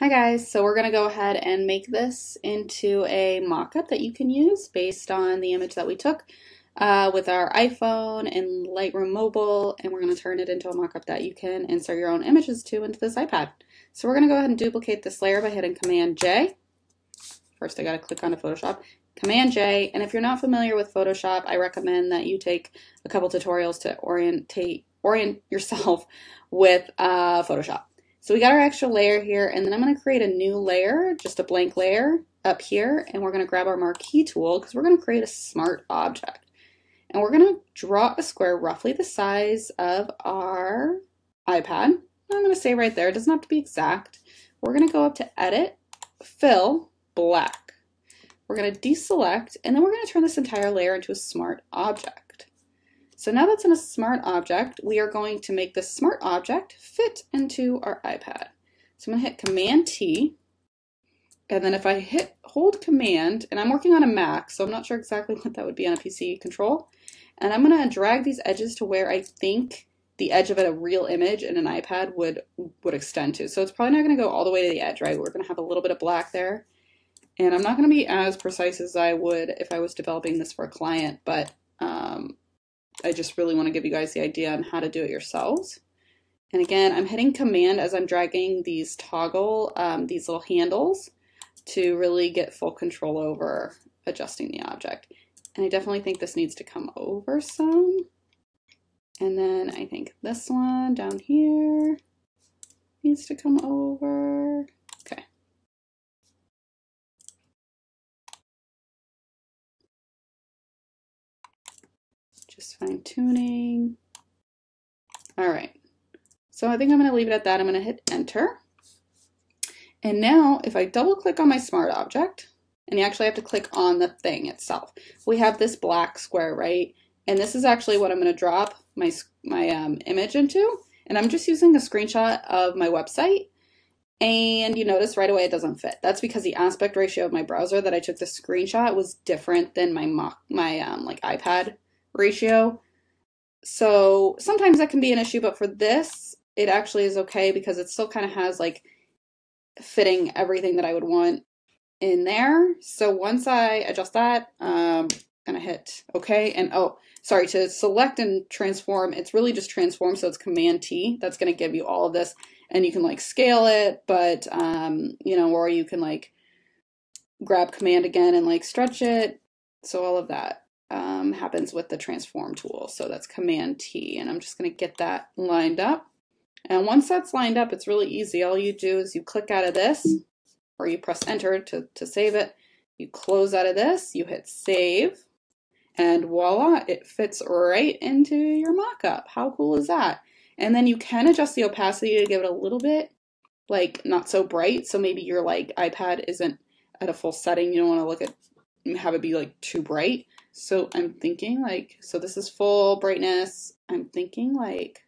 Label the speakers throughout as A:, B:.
A: Hi guys, so we're going to go ahead and make this into a mock-up that you can use based on the image that we took uh, with our iPhone and Lightroom Mobile, and we're going to turn it into a mock-up that you can insert your own images to into this iPad. So we're going to go ahead and duplicate this layer by hitting Command J. First I got to click onto Photoshop. Command J, and if you're not familiar with Photoshop, I recommend that you take a couple tutorials to orientate orient yourself with uh, Photoshop. So we got our extra layer here, and then I'm going to create a new layer, just a blank layer up here, and we're going to grab our marquee tool because we're going to create a smart object. And we're going to draw a square roughly the size of our iPad. I'm going to say right there, it doesn't have to be exact. We're going to go up to Edit, Fill, Black. We're going to deselect, and then we're going to turn this entire layer into a smart object. So now that's in a smart object, we are going to make this smart object fit into our iPad. So I'm gonna hit Command T, and then if I hit hold Command, and I'm working on a Mac, so I'm not sure exactly what that would be on a PC control, and I'm gonna drag these edges to where I think the edge of a real image in an iPad would would extend to. So it's probably not going to go all the way to the edge, right? We're going to have a little bit of black there. And I'm not going to be as precise as I would if I was developing this for a client, but I just really want to give you guys the idea on how to do it yourselves. And again, I'm hitting command as I'm dragging these toggle, um, these little handles to really get full control over adjusting the object. And I definitely think this needs to come over some. And then I think this one down here needs to come over. Just fine tuning. All right, so I think I'm gonna leave it at that. I'm gonna hit enter. And now if I double click on my smart object, and you actually have to click on the thing itself, we have this black square, right? And this is actually what I'm gonna drop my, my um, image into. And I'm just using a screenshot of my website and you notice right away it doesn't fit. That's because the aspect ratio of my browser that I took the screenshot was different than my mock, my um, like iPad ratio. So sometimes that can be an issue, but for this, it actually is okay because it still kind of has like fitting everything that I would want in there. So once I adjust that, um, I'm gonna hit OK. And oh, sorry, to select and transform, it's really just transform. So it's Command T. That's gonna give you all of this, and you can like scale it, but um, you know, or you can like grab Command again and like stretch it. So all of that um, happens with the transform tool. So that's Command T, and I'm just going to get that lined up. And once that's lined up, it's really easy. All you do is you click out of this, or you press Enter to, to save it. You close out of this, you hit Save, and voila, it fits right into your mock-up. How cool is that? And then you can adjust the opacity to give it a little bit, like, not so bright. So maybe your, like, iPad isn't at a full setting. You don't want to look at have it be like too bright. So I'm thinking like, so this is full brightness. I'm thinking like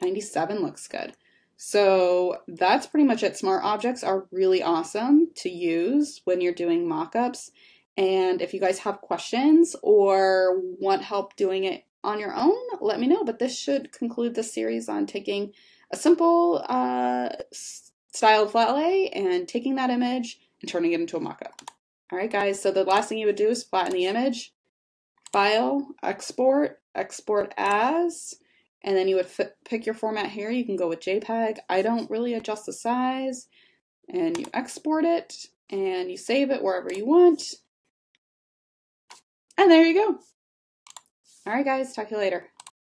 A: 97 looks good. So that's pretty much it. Smart objects are really awesome to use when you're doing mockups. And if you guys have questions or want help doing it on your own, let me know. But this should conclude the series on taking a simple uh, styled flat lay and taking that image and turning it into a mockup. All right, guys, so the last thing you would do is flatten the image, file, export, export as, and then you would pick your format here. You can go with JPEG. I don't really adjust the size. And you export it, and you save it wherever you want. And there you go. All right, guys, talk to you later.